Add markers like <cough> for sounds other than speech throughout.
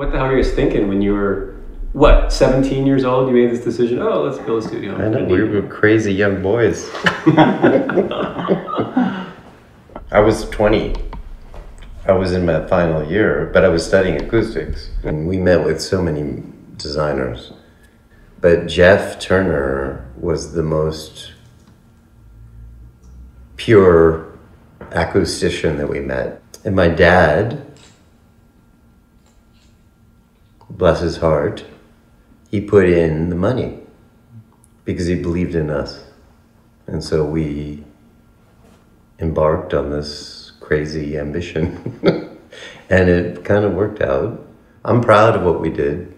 What the hell were you guys thinking when you were, what, 17 years old? You made this decision, oh, let's build a studio. I know, we were crazy young boys. <laughs> I was 20. I was in my final year, but I was studying acoustics. And we met with so many designers. But Jeff Turner was the most pure acoustician that we met. And my dad, bless his heart, he put in the money because he believed in us. And so we embarked on this crazy ambition. <laughs> and it kind of worked out. I'm proud of what we did.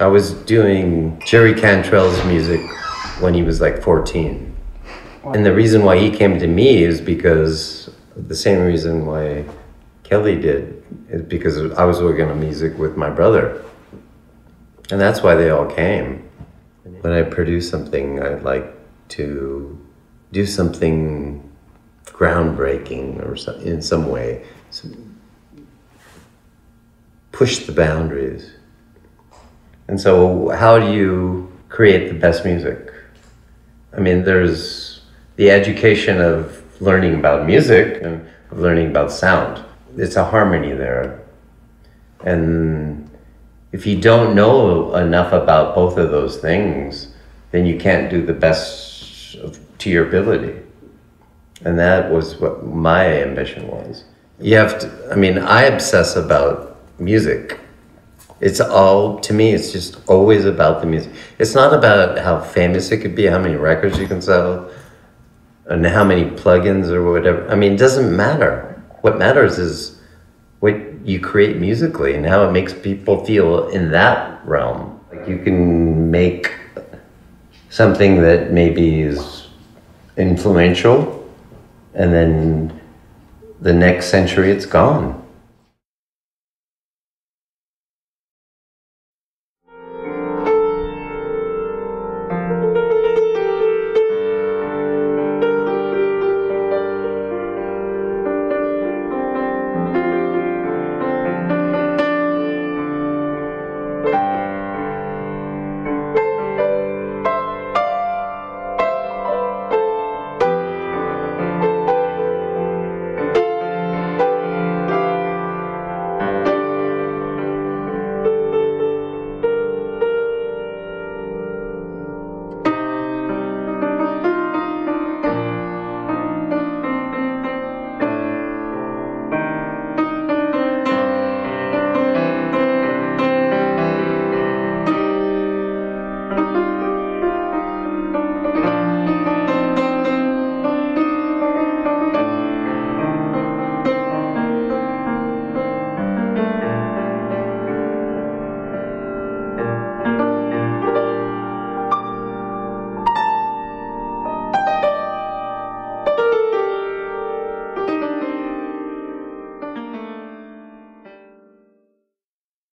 I was doing Jerry Cantrell's music when he was like 14. And the reason why he came to me is because the same reason why Kelly did is because I was working on music with my brother. And that's why they all came. When I produce something, I'd like to do something groundbreaking or so, in some way. So push the boundaries. And so, how do you create the best music? I mean, there's the education of learning about music and of learning about sound. It's a harmony there. And if you don't know enough about both of those things, then you can't do the best of, to your ability. And that was what my ambition was. You have to, I mean, I obsess about music. It's all, to me, it's just always about the music. It's not about how famous it could be, how many records you can sell, and how many plugins or whatever. I mean, it doesn't matter. What matters is what you create musically and how it makes people feel in that realm. Like you can make something that maybe is influential and then the next century it's gone.